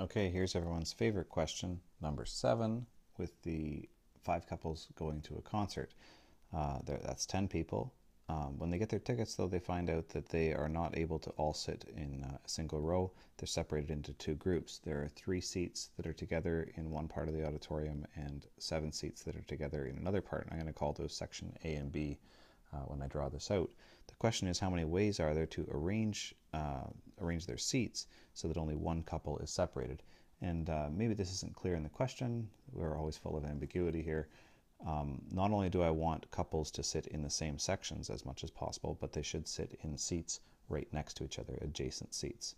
Okay, here's everyone's favorite question, number seven, with the five couples going to a concert. Uh, that's 10 people. Um, when they get their tickets, though, they find out that they are not able to all sit in uh, a single row. They're separated into two groups. There are three seats that are together in one part of the auditorium and seven seats that are together in another part. And I'm going to call those section A and B uh, when I draw this out. The question is how many ways are there to arrange uh, arrange their seats so that only one couple is separated. And uh, maybe this isn't clear in the question. We're always full of ambiguity here. Um, not only do I want couples to sit in the same sections as much as possible, but they should sit in seats right next to each other, adjacent seats.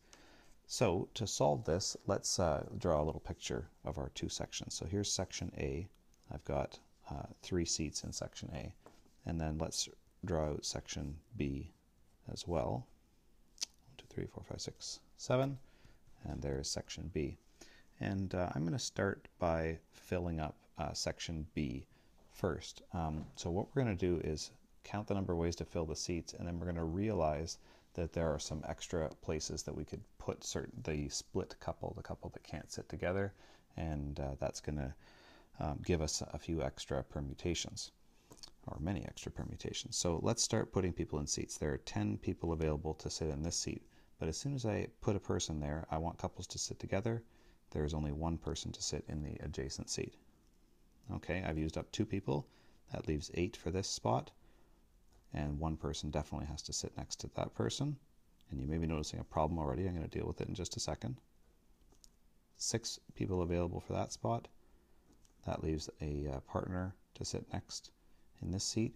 So to solve this, let's uh, draw a little picture of our two sections. So here's section A. I've got uh, three seats in section A. And then let's draw out section B as well. One, two, three, four, five, six, seven. And there's section B. And uh, I'm going to start by filling up uh, section B first. Um, so what we're going to do is count the number of ways to fill the seats, and then we're going to realize that there are some extra places that we could put certain the split couple, the couple that can't sit together, and uh, that's going to um, give us a few extra permutations or many extra permutations. So let's start putting people in seats. There are 10 people available to sit in this seat, but as soon as I put a person there, I want couples to sit together. There's only one person to sit in the adjacent seat. Okay, I've used up two people. That leaves eight for this spot. And one person definitely has to sit next to that person. And you may be noticing a problem already. I'm going to deal with it in just a second. Six people available for that spot. That leaves a uh, partner to sit next in this seat.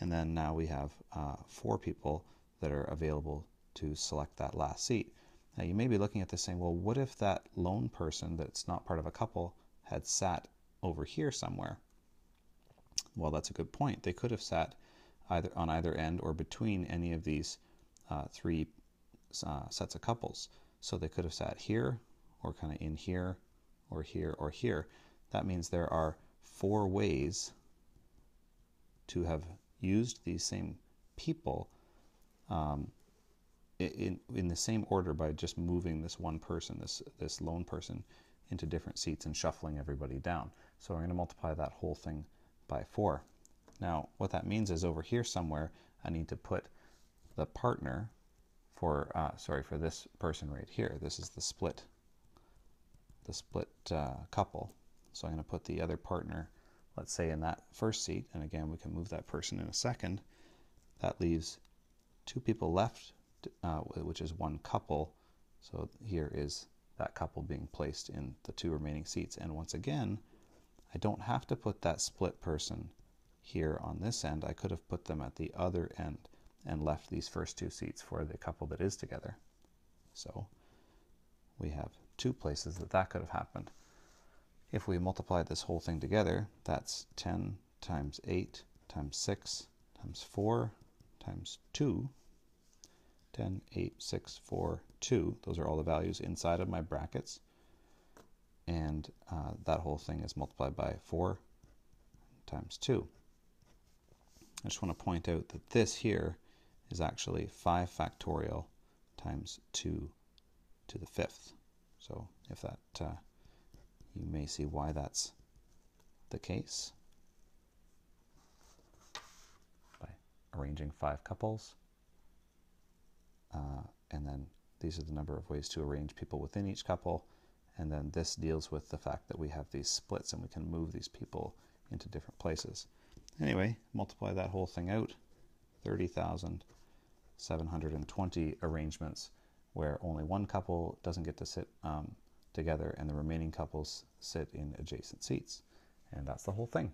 And then now we have uh, four people that are available to select that last seat. Now you may be looking at this saying, well, what if that lone person that's not part of a couple had sat over here somewhere? Well, that's a good point. They could have sat either on either end or between any of these uh, three uh, sets of couples. So they could have sat here or kind of in here or here or here. That means there are four ways to have used these same people um, in, in the same order by just moving this one person, this, this lone person, into different seats and shuffling everybody down. So we're going to multiply that whole thing by 4. Now, what that means is over here somewhere, I need to put the partner for, uh, sorry, for this person right here. This is the split, the split uh, couple. So I'm going to put the other partner let's say in that first seat, and again we can move that person in a second, that leaves two people left, uh, which is one couple. So here is that couple being placed in the two remaining seats. And once again, I don't have to put that split person here on this end. I could have put them at the other end and left these first two seats for the couple that is together. So we have two places that that could have happened. If we multiply this whole thing together, that's 10 times 8 times 6 times 4 times 2. 10, 8, 6, 4, 2. Those are all the values inside of my brackets. And uh, that whole thing is multiplied by 4 times 2. I just want to point out that this here is actually 5 factorial times 2 to the fifth. So if that uh, you may see why that's the case by arranging five couples. Uh, and then these are the number of ways to arrange people within each couple. And then this deals with the fact that we have these splits and we can move these people into different places. Anyway, multiply that whole thing out 30,720 arrangements where only one couple doesn't get to sit um, together and the remaining couples sit in adjacent seats. And that's the whole thing.